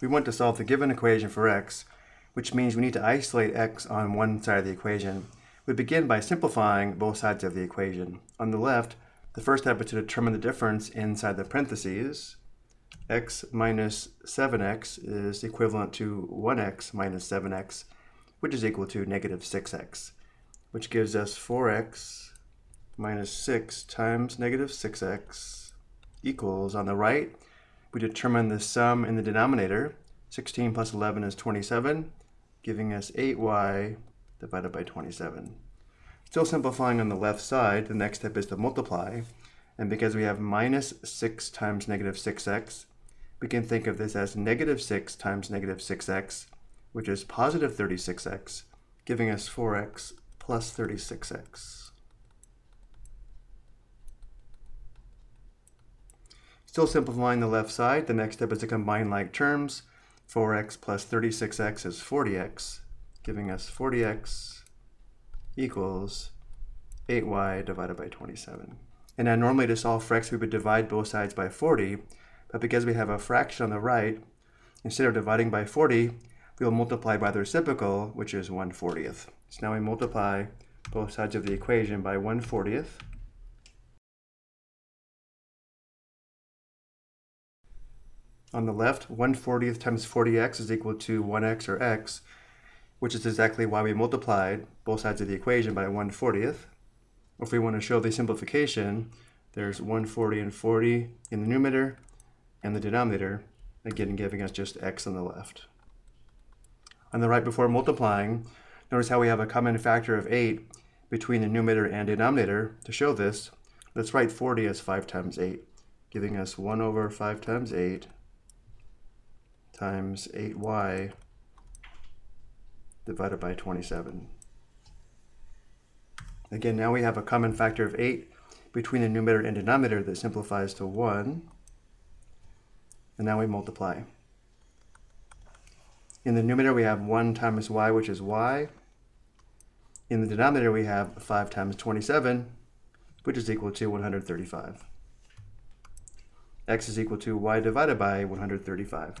we want to solve the given equation for x, which means we need to isolate x on one side of the equation. We begin by simplifying both sides of the equation. On the left, the first step is to determine the difference inside the parentheses. x minus 7x is equivalent to 1x minus 7x, which is equal to negative 6x, which gives us 4x minus 6 times negative 6x equals, on the right, we determine the sum in the denominator. 16 plus 11 is 27, giving us 8y divided by 27. Still simplifying on the left side, the next step is to multiply. And because we have minus 6 times negative 6x, we can think of this as negative 6 times negative 6x, which is positive 36x, giving us 4x plus 36x. Still simplifying the left side, the next step is to combine like terms. 4x plus 36x is 40x, giving us 40x equals 8y divided by 27. And now normally to solve for x, we would divide both sides by 40, but because we have a fraction on the right, instead of dividing by 40, we'll multiply by the reciprocal, which is 1 40th. So now we multiply both sides of the equation by 1 40th, On the left, 1 40th times 40x is equal to 1x or x, which is exactly why we multiplied both sides of the equation by 1 40th. If we want to show the simplification, there's 140 and 40 in the numerator and the denominator, again giving us just x on the left. On the right before multiplying, notice how we have a common factor of 8 between the numerator and denominator. To show this, let's write 40 as 5 times 8, giving us 1 over 5 times 8 times 8y divided by 27. Again, now we have a common factor of 8 between the numerator and denominator that simplifies to 1. And now we multiply. In the numerator, we have 1 times y, which is y. In the denominator, we have 5 times 27, which is equal to 135. x is equal to y divided by 135.